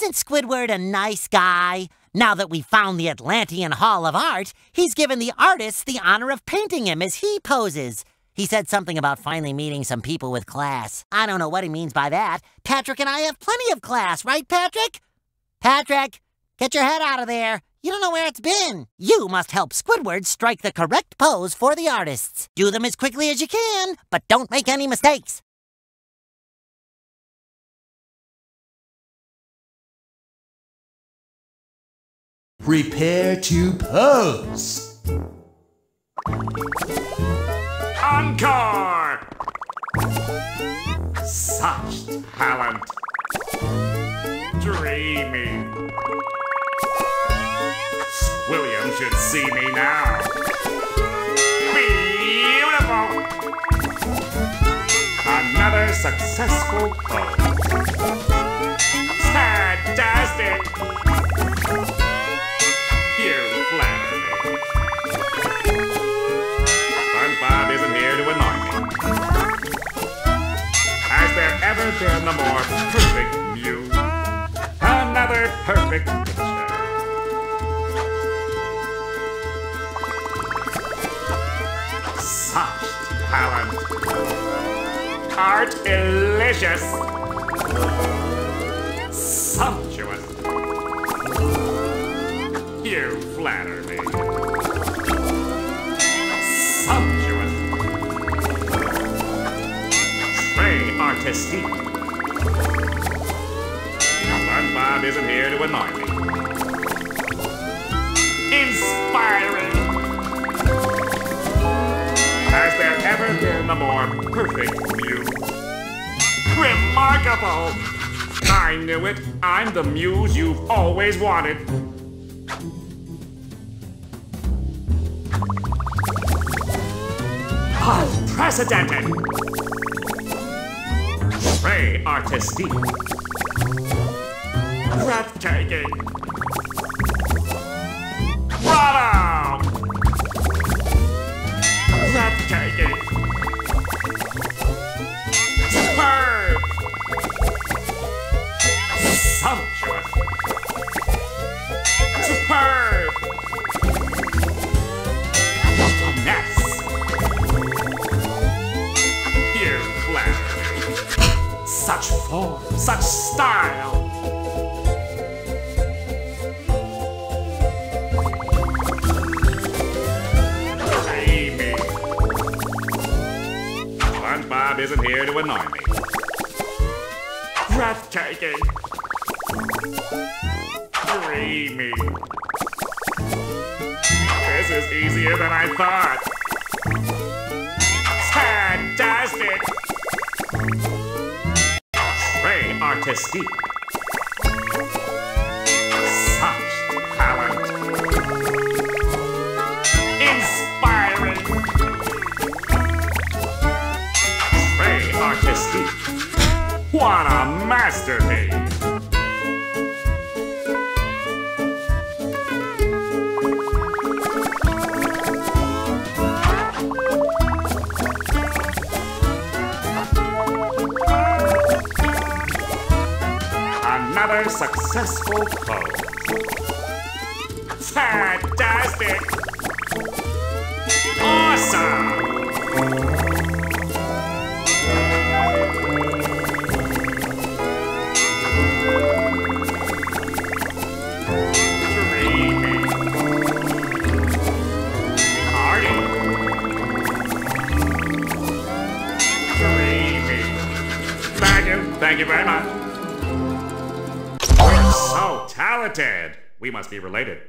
Isn't Squidward a nice guy? Now that we've found the Atlantean Hall of Art, he's given the artists the honor of painting him as he poses. He said something about finally meeting some people with class. I don't know what he means by that. Patrick and I have plenty of class, right, Patrick? Patrick, get your head out of there. You don't know where it's been. You must help Squidward strike the correct pose for the artists. Do them as quickly as you can, but don't make any mistakes. Prepare to pose. Encore! Such talent. Dreamy. Squilliam should see me now. Beautiful! Another successful pose. There been a more perfect muse? Another perfect picture. Such talent. Art delicious. Sumptuous. You flatter me. Très artistique. SpongeBob isn't here to annoy me. Inspiring. Has there ever been a more perfect muse? Remarkable! I knew it. I'm the muse you've always wanted. Unprecedented! Très artistique. Breathtaking. Bravo! Such form, such style. Amy. SpongeBob isn't here to annoy me. Breathtaking. Dreamy. This is easier than I thought. Artistique. Such talent. Inspiring. What a masterpiece! Another successful pose. Fantastic! Awesome! Thank you very much. Talented. We must be related.